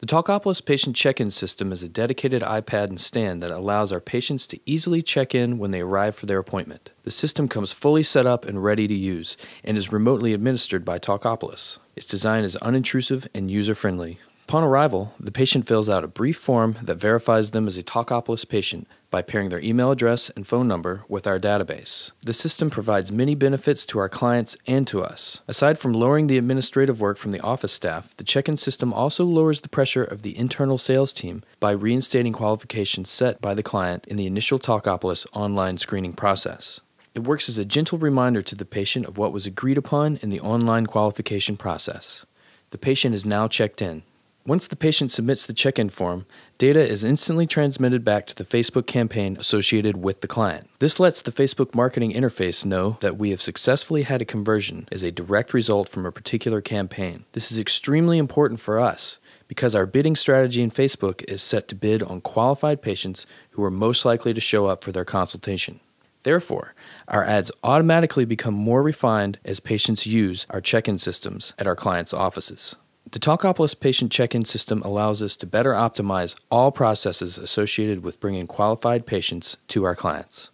The Talkapolis patient check in system is a dedicated iPad and stand that allows our patients to easily check in when they arrive for their appointment. The system comes fully set up and ready to use and is remotely administered by Talkapolis. Its design is unintrusive and user friendly. Upon arrival, the patient fills out a brief form that verifies them as a Talkapolis patient by pairing their email address and phone number with our database. The system provides many benefits to our clients and to us. Aside from lowering the administrative work from the office staff, the check in system also lowers the pressure of the internal sales team by reinstating qualifications set by the client in the initial Talkapolis online screening process. It works as a gentle reminder to the patient of what was agreed upon in the online qualification process. The patient is now checked in. Once the patient submits the check in form, data is instantly transmitted back to the Facebook campaign associated with the client. This lets the Facebook marketing interface know that we have successfully had a conversion as a direct result from a particular campaign. This is extremely important for us because our bidding strategy in Facebook is set to bid on qualified patients who are most likely to show up for their consultation. Therefore, our ads automatically become more refined as patients use our check in systems at our clients' offices. The Talkapolis patient check in system allows us to better optimize all processes associated with bringing qualified patients to our clients.